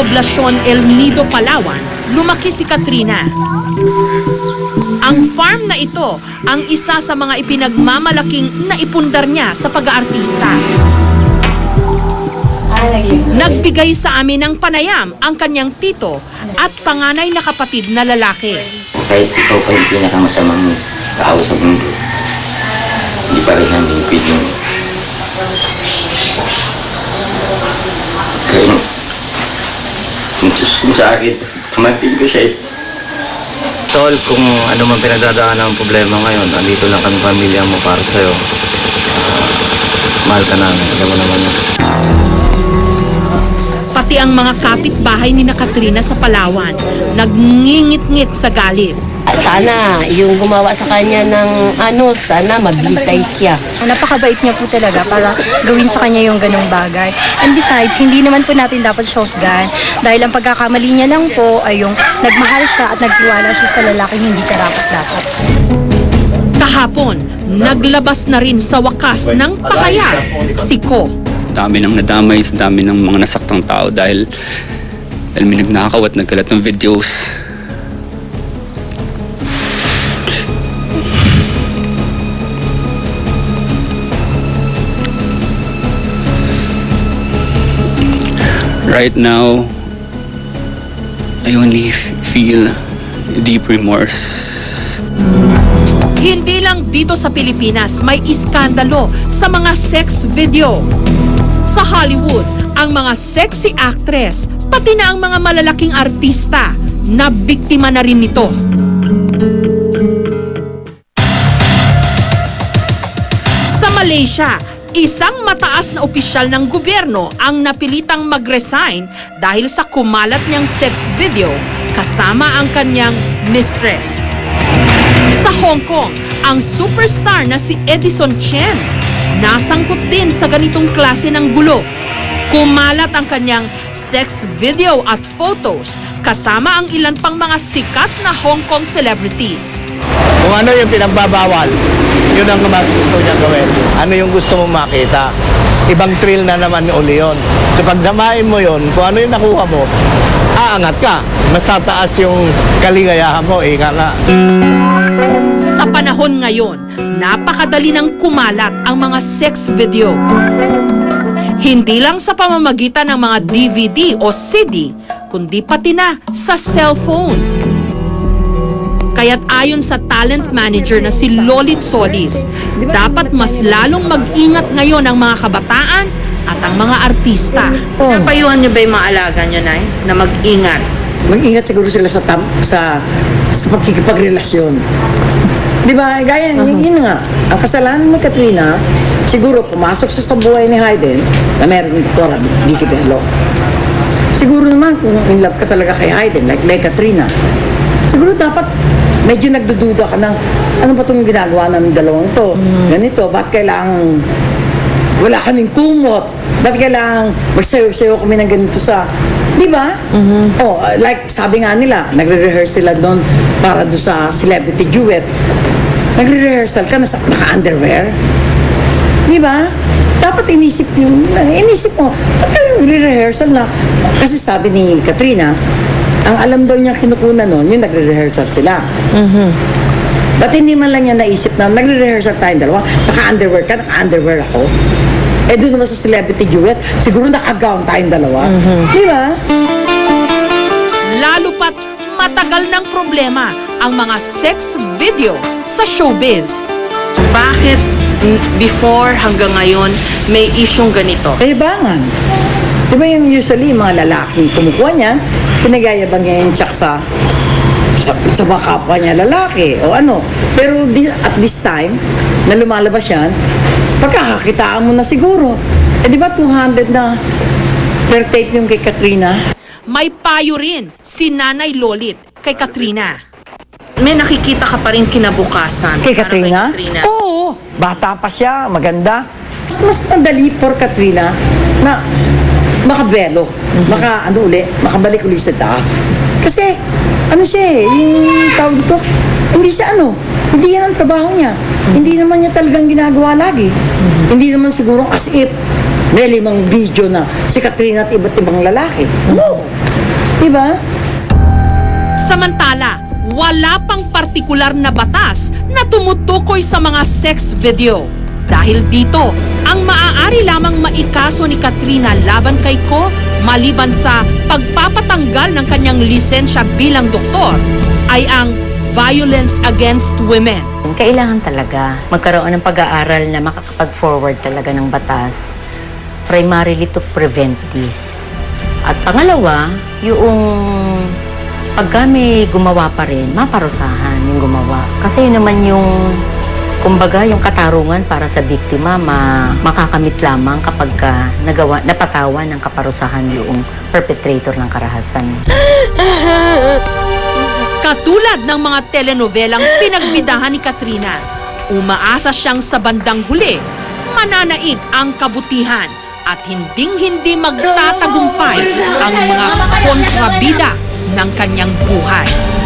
poblasyon El Nido, Palawan, lumaki si Katrina. Ang farm na ito ang isa sa mga ipinagmamalaking naipundar niya sa pag-aartista. Nagbigay sa amin ng panayam ang kanyang tito at panganay na kapatid na lalaki. Kahit ikaw pa yung pinakamasamang tao sa mundo, hindi pa rin namin pwedeng kaya kung, sa- kung sa akin, kamapin ko siya eh. Tol, kung ano man pinagdadaan ng problema ngayon, andito lang kami pamilya mo para sa'yo. Ah, mahal ka namin, alam mo naman yun. Pati ang mga kapitbahay ni na Katrina sa Palawan, nagngingit-ngit sa galit. Sana yung gumawa sa kanya ng ano, sana mabintay siya. Napakabait niya po talaga para gawin sa kanya yung ganong bagay. And besides, hindi naman po natin dapat siya husgahan. Dahil ang pagkakamali niya lang po ay yung nagmahal siya at nagtiwala siya sa lalaking hindi karapat-dapat. Kahapon, naglabas na rin sa wakas ng pahayag si Ko. dami ng nadamay, sa dami ng mga nasaktang tao dahil dahil may nagnakaw at nagkalat ng videos. Right now, I only feel deep remorse. Hindi lang dito sa Pilipinas may iskandalo sa mga sex video. Sa Hollywood, ang mga sexy actress, pati na ang mga malalaking artista, na biktima na rin nito. Sa Malaysia, isang mataas na opisyal ng gobyerno ang napilitang mag-resign dahil sa kumalat niyang sex video kasama ang kanyang mistress. Sa Hong Kong, ang superstar na si Edison Chen nasangkot din sa ganitong klase ng gulo. Kumalat ang kanyang sex video at photos kasama ang ilan pang mga sikat na Hong Kong celebrities. Kung ano yung pinagbabawal, yun ang mas gusto niya gawin. Ano yung gusto mo makita. Ibang thrill na naman uli yun. So pag damain mo yun, kung ano yung nakuha mo, aangat ka. Mas tataas yung kaligayahan mo, ika nga. Sa panahon ngayon, napakadali ng kumalat ang mga sex video. Hindi lang sa pamamagitan ng mga DVD o CD, kundi pati na sa cellphone. Kaya't ayon sa talent manager na si Lolit Solis, dapat mas lalong mag-ingat ngayon ang mga kabataan at ang mga artista. Napayuhan niyo ba yung mga alaga niyo, Nay? Na mag-ingat. mag-ingat siguro sila sa tam, sa sa pagkikipagrelasyon. Di ba? Gaya, yun, yun nga. Ang kasalanan ni Katrina, siguro pumasok siya sa buhay ni Hayden na meron ng doktora, Vicky Bello. Siguro naman kung in love ka talaga kay Hayden, like, like Katrina, siguro dapat medyo nagdududa ka ng ano ba itong ginagawa namin dalawang to? Ganito, ba't kailangan wala kaming kumot. Ba't kailangan magsayo-sayo kami ng ganito sa... Di ba? Oh, uh, like sabi nga nila, nagre-rehearse sila doon para doon sa celebrity duet. Nagre-rehearsal ka, nasa, naka-underwear. Di ba? Dapat inisip yung, inisip mo, ba't kayo nagre-rehearsal na? Kasi sabi ni Katrina, ang alam daw niya kinukunan noon, yung nagre-rehearsal sila. Ba't hindi man lang niya naisip na nagre-rehearsal tayong dalawa, naka-underwear ka, naka-underwear ako. Eh doon naman sa celebrity duet, siguro naka-gown tayong dalawa. Di ba? Lalo pat matagal ng problema ang mga sex video sa showbiz. Bakit before hanggang ngayon may isyong ganito? Kayabangan. Di ba yung usually yung mga lalaking kumukuha niya, pinagayabang niya yung tsak sa sa, sa mga kapwa niya lalaki o ano. Pero di, at this time, na lumalabas yan, pagkakakitaan mo na siguro. Eh di ba 200 na per tape yung kay Katrina? May payo rin si Nanay Lolit kay Katrina. May nakikita ka pa rin kinabukasan. Kay Katrina? Katrina. Oo. Bata pa siya, maganda. Mas, mas madali for Katrina na makabelo, maka ano uli, makabalik uli sa taas. Kasi, ano siya eh, yung tawag dito, hindi siya ano, hindi yan ang trabaho niya. Hindi naman niya talagang ginagawa lagi. Hindi naman siguro as if may limang video na si Katrina at iba't ibang lalaki. No. Di ba? Samantala, wala pang partikular na batas na tumutukoy sa mga sex video. Dahil dito, ang maaari lamang maikaso ni Katrina laban kay Ko maliban sa pagpapatanggal ng kanyang lisensya bilang doktor ay ang violence against women. Kailangan talaga magkaroon ng pag-aaral na makakapag-forward talaga ng batas primarily to prevent this. At pangalawa, yung pagka may gumawa pa rin, maparusahan yung gumawa. Kasi yun naman yung, kumbaga, yung katarungan para sa biktima, ma makakamit lamang kapag ka nagawa, napatawan ng kaparusahan yung perpetrator ng karahasan. Katulad ng mga telenovelang pinagbidahan ni Katrina, umaasa siyang sa bandang huli, mananaig ang kabutihan at hinding-hindi magtatagumpay ang mga kontrabida ng kanyang buhay.